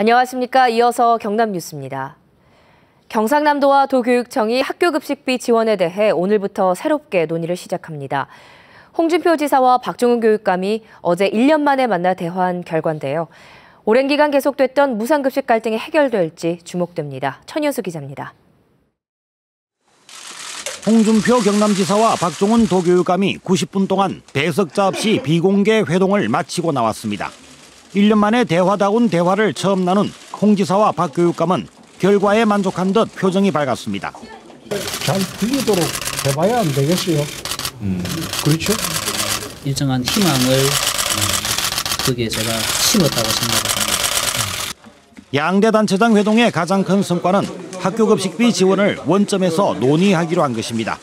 안녕하십니까. 이어서 경남 뉴스입니다. 경상남도와 도교육청이 학교급식비 지원에 대해 오늘부터 새롭게 논의를 시작합니다. 홍준표 지사와 박종훈 교육감이 어제 1년 만에 만나 대화한 결과인데요. 오랜 기간 계속됐던 무상급식 갈등이 해결될지 주목됩니다. 천현수 기자입니다. 홍준표 경남지사와 박종훈 도교육감이 90분 동안 배석자 없이 비공개 회동을 마치고 나왔습니다. 1년 만에 대화다운 대화를 처음 나눈 홍 지사와 박 교육감은 결과에 만족한 듯 표정이 밝았습니다. 잘 들리도록 해봐야 안 되겠어요. 음. 그렇죠? 일정한 희망을 거기에 제가 심었다고 생각합니다. 양대 단체장 회동의 가장 큰 성과는 학교 급식비 지원을 원점에서 논의하기로 한 것입니다.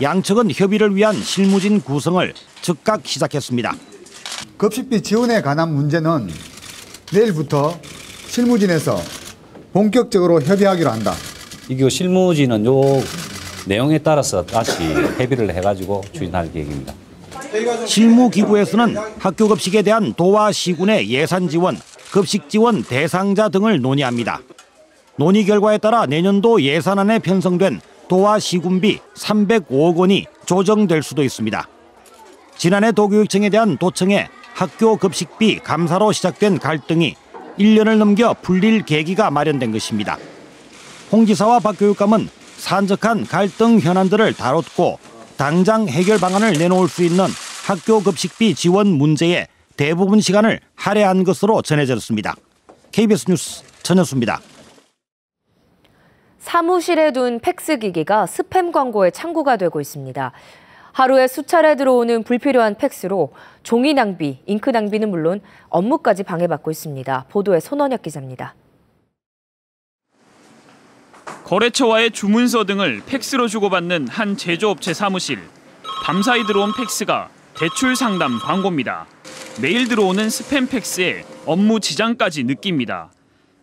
양측은 협의를 위한 실무진 구성을 즉각 시작했습니다. 급식비 지원에 관한 문제는 내일부터 실무진에서 본격적으로 협의하기로 한다. 이거 실무진은 요 내용에 따라서 다시 협의를 해가지고 추진할 계획입니다. 실무기구에서는 학교 급식에 대한 도와 시군의 예산 지원, 급식 지원 대상자 등을 논의합니다. 논의 결과에 따라 내년도 예산안에 편성된 도와 시군비 305억 원이 조정될 수도 있습니다. 지난해 도교육청에 대한 도청의 학교 급식비 감사로 시작된 갈등이 1년을 넘겨 풀릴 계기가 마련된 것입니다. 홍 지사와 박 교육감은 산적한 갈등 현안들을 다뤘고 당장 해결 방안을 내놓을 수 있는 학교 급식비 지원 문제에 대부분 시간을 할애한 것으로 전해졌습니다. KBS 뉴스 전현수입니다. 사무실에 둔 팩스 기기가 스팸 광고의 창구가 되고 있습니다. 하루에 수차례 들어오는 불필요한 팩스로 종이 낭비, 잉크 낭비는 물론 업무까지 방해받고 있습니다. 보도에 손원혁 기자입니다. 거래처와의 주문서 등을 팩스로 주고받는 한 제조업체 사무실. 밤사이 들어온 팩스가 대출 상담 광고입니다. 매일 들어오는 스팸 팩스에 업무 지장까지 느낍니다.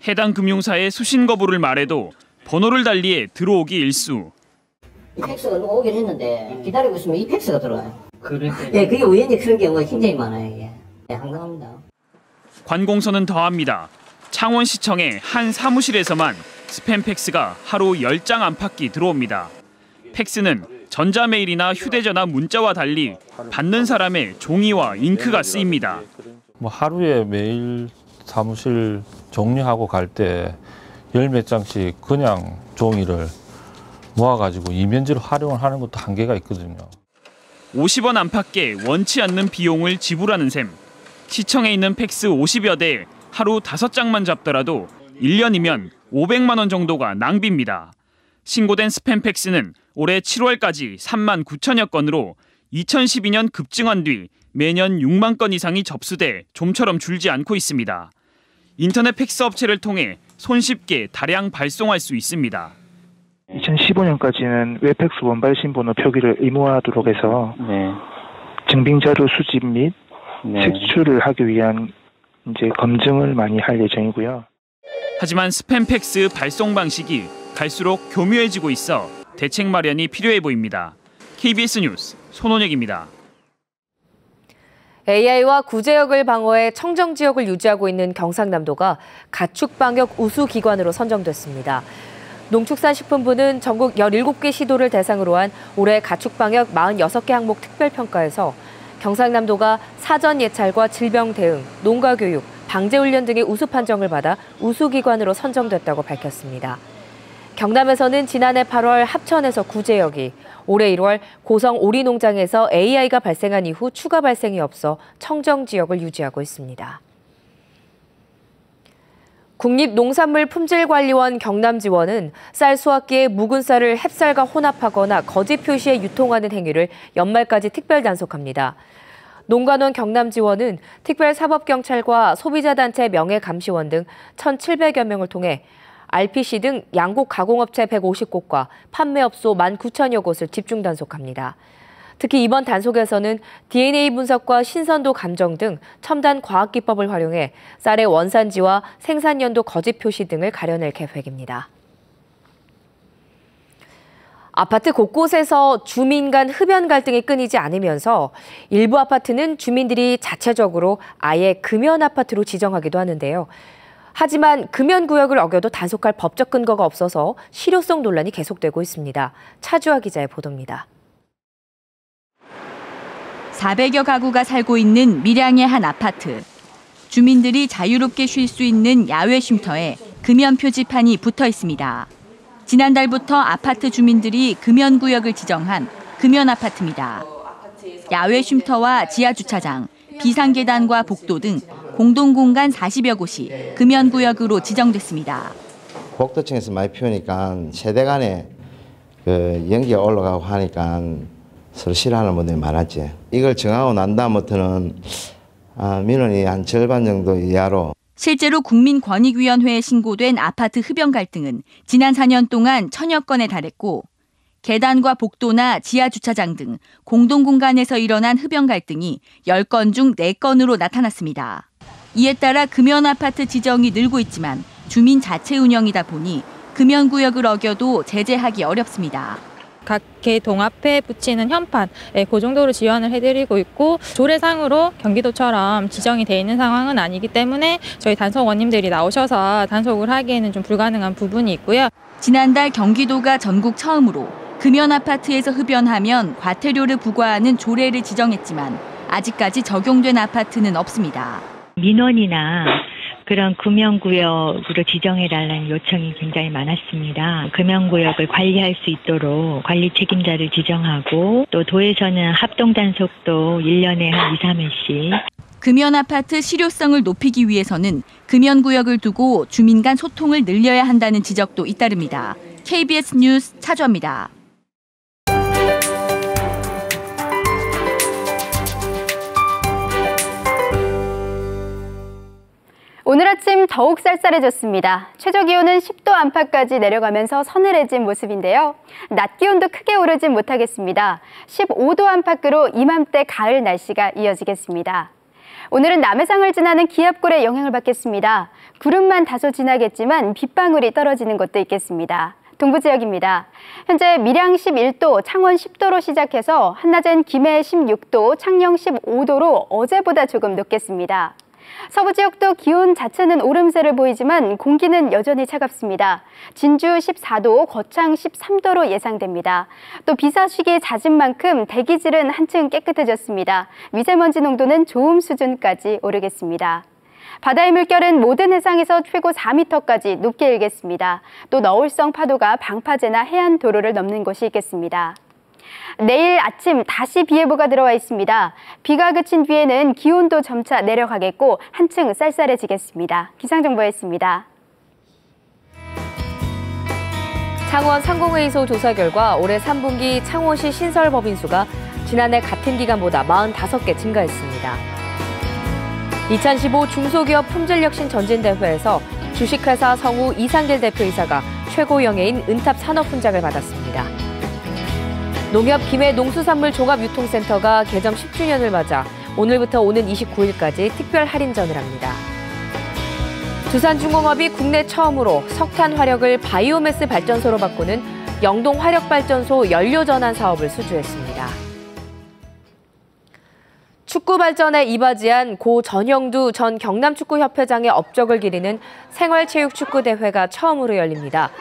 해당 금융사의 수신 거부를 말해도 번호를 달리해 들어오기 일수. 팩스가 오긴 했는데 기다리고 있으면 이 팩스가 들어와요. 그래. 예, 그게 우연히 그런 경우가 굉장히 많아요. 이게. 네, 황당합니다. 관공서는 더합니다. 창원시청의 한 사무실에서만 스팸 팩스가 하루 10장 안팎이 들어옵니다. 팩스는 전자메일이나 휴대전화 문자와 달리 받는 사람의 종이와 잉크가 쓰입니다. 뭐 하루에 매일 사무실 정리하고 갈 때 열 몇 장씩 그냥 종이를 모아가지고 이면지로 활용을 하는 것도 한계가 있거든요. 50원 안팎의 원치 않는 비용을 지불하는 셈. 시청에 있는 팩스 50여 대 하루 5장만 잡더라도 1년이면 500만 원 정도가 낭비입니다. 신고된 스팸 팩스는 올해 7월까지 3만 9천여 건으로 2012년 급증한 뒤 매년 6만 건 이상이 접수돼 좀처럼 줄지 않고 있습니다. 인터넷 팩스 업체를 통해 손쉽게 다량 발송할 수 있습니다. 2015년까지는 웹팩스 원발신 번호 표기를 의무화하도록 해서 네. 증빙 자료 수집 및 네. 색출을 하기 위한 이제 검증을 많이 할 예정이고요. 하지만 스팸 팩스 발송 방식이 갈수록 교묘해지고 있어 대책 마련이 필요해 보입니다. KBS 뉴스 손원혁입니다. AI와 구제역을 방어해 청정 지역을 유지하고 있는 경상남도가 가축 방역 우수 기관으로 선정됐습니다. 농축산식품부는 전국 17개 시도를 대상으로 한 올해 가축 방역 46개 항목 특별평가에서 경상남도가 사전 예찰과 질병 대응, 농가 교육, 방제 훈련 등의 우수 판정을 받아 우수 기관으로 선정됐다고 밝혔습니다. 경남에서는 지난해 8월 합천에서 구제역이, 올해 1월 고성 오리 농장에서 AI가 발생한 이후 추가 발생이 없어 청정 지역을 유지하고 있습니다. 국립농산물품질관리원 경남지원은 쌀 수확기에 묵은 쌀을 햅쌀과 혼합하거나 거짓 표시에 유통하는 행위를 연말까지 특별 단속합니다. 농관원 경남지원은 특별사법경찰과 소비자단체 명예감시원 등 1,700여 명을 통해 RPC 등 양곡 가공업체 150곳과 판매업소 19,000여 곳을 집중 단속합니다. 특히 이번 단속에서는 DNA 분석과 신선도 감정 등 첨단 과학 기법을 활용해 쌀의 원산지와 생산 연도 거짓 표시 등을 가려낼 계획입니다. 아파트 곳곳에서 주민 간 흡연 갈등이 끊이지 않으면서 일부 아파트는 주민들이 자체적으로 아예 금연 아파트로 지정하기도 하는데요. 하지만 금연 구역을 어겨도 단속할 법적 근거가 없어서 실효성 논란이 계속되고 있습니다. 차주아 기자의 보도입니다. 400여 가구가 살고 있는 밀양의 한 아파트. 주민들이 자유롭게 쉴 수 있는 야외 쉼터에 금연 표지판이 붙어 있습니다. 지난달부터 아파트 주민들이 금연 구역을 지정한 금연 아파트입니다. 야외 쉼터와 지하 주차장, 비상 계단과 복도 등 공동 공간 40여 곳이 금연 구역으로 지정됐습니다. 복도층에서 많이 피우니까 세대 간에 그 연기가 올라가고 하니까 서로 싫어하는 분들이 많았지. 이걸 정하고 난 다음부터는 아, 민원이 한 절반 정도 이하로 실제로 국민권익위원회에 신고된 아파트 흡연 갈등은 지난 4년 동안 천여 건에 달했고 계단과 복도나 지하 주차장 등 공동 공간에서 일어난 흡연 갈등이 10건 중 4건으로 나타났습니다. 이에 따라 금연 아파트 지정이 늘고 있지만 주민 자체 운영이다 보니 금연 구역을 어겨도 제재하기 어렵습니다. 각개 동앞에 붙이는 현판, 예, 그 정도로 지원을 해드리고 있고 조례상으로 경기도처럼 지정이 돼 있는 상황은 아니기 때문에 저희 단속원님들이 나오셔서 단속을 하기에는 좀 불가능한 부분이 있고요. 지난달 경기도가 전국 처음으로 금연 아파트에서 흡연하면 과태료를 부과하는 조례를 지정했지만 아직까지 적용된 아파트는 없습니다. 민원이나 그런 금연구역으로 지정해달라는 요청이 굉장히 많았습니다. 금연구역을 관리할 수 있도록 관리 책임자를 지정하고 또 도에서는 합동단속도 1년에 한 2, 3회씩 금연 아파트 실효성을 높이기 위해서는 금연 구역을 두고 주민 간 소통을 늘려야 한다는 지적도 잇따릅니다. KBS 뉴스 차주입니다. 오늘 아침 더욱 쌀쌀해졌습니다. 최저 기온은 10도 안팎까지 내려가면서 서늘해진 모습인데요. 낮 기온도 크게 오르진 못하겠습니다. 15도 안팎으로 이맘때 가을 날씨가 이어지겠습니다. 오늘은 남해상을 지나는 기압골의 영향을 받겠습니다. 구름만 다소 지나겠지만 빗방울이 떨어지는 곳도 있겠습니다. 동부 지역입니다. 현재 밀양 11도, 창원 10도로 시작해서 한낮엔 김해 16도, 창녕 15도로 어제보다 조금 높겠습니다. 서부 지역도 기온 자체는 오름세를 보이지만 공기는 여전히 차갑습니다. 진주 14도, 거창 13도로 예상됩니다. 또 비사식이 잦은 만큼 대기질은 한층 깨끗해졌습니다. 미세먼지 농도는 좋음 수준까지 오르겠습니다. 바다의 물결은 모든 해상에서 최고 4m까지 높게 일겠습니다. 또 너울성 파도가 방파제나 해안 도로를 넘는 곳이 있겠습니다. 내일 아침 다시 비 예보가 들어와 있습니다. 비가 그친 뒤에는 기온도 점차 내려가겠고 한층 쌀쌀해지겠습니다. 기상정보였습니다. 창원 상공회의소 조사 결과 올해 3분기 창원시 신설 법인 수가 지난해 같은 기간보다 45개 증가했습니다. 2015 중소기업 품질혁신 전진대회에서 주식회사 성우 이상길 대표이사가 최고영예인 은탑 산업훈장을 받았습니다. 농협 김해 농수산물 종합유통센터가 개점 10주년을 맞아 오늘부터 오는 29일까지 특별 할인전을 합니다. 두산중공업이 국내 처음으로 석탄 화력을 바이오매스 발전소로 바꾸는 영동 화력발전소 연료전환 사업을 수주했습니다. 축구 발전에 이바지한 고 전영두 전 경남축구협회장의 업적을 기리는 생활체육축구대회가 처음으로 열립니다.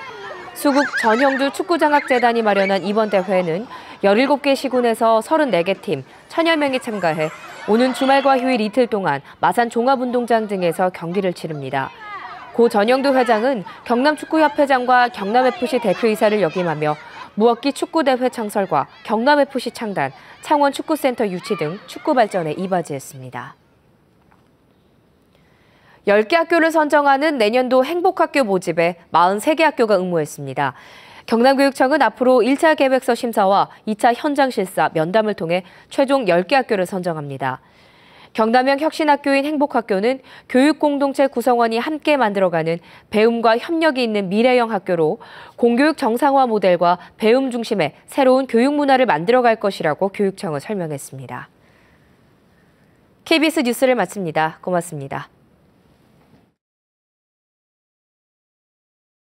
수국 전형두 축구장학재단이 마련한 이번 대회에는 17개 시군에서 34개 팀, 천여 명이 참가해 오는 주말과 휴일 이틀 동안 마산 종합운동장 등에서 경기를 치릅니다. 고 전영두 회장은 경남축구협회장과 경남FC 대표이사를 역임하며 무엇기 축구대회 창설과 경남FC 창단, 창원축구센터 유치 등 축구 발전에 이바지했습니다. 10개 학교를 선정하는 내년도 행복학교 모집에 43개 학교가 응모했습니다. 경남교육청은 앞으로 1차 계획서 심사와 2차 현장 실사, 면담을 통해 최종 10개 학교를 선정합니다. 경남형 혁신학교인 행복학교는 교육공동체 구성원이 함께 만들어가는 배움과 협력이 있는 미래형 학교로 공교육 정상화 모델과 배움 중심의 새로운 교육 문화를 만들어갈 것이라고 교육청은 설명했습니다. KBS 뉴스를 마칩니다. 고맙습니다.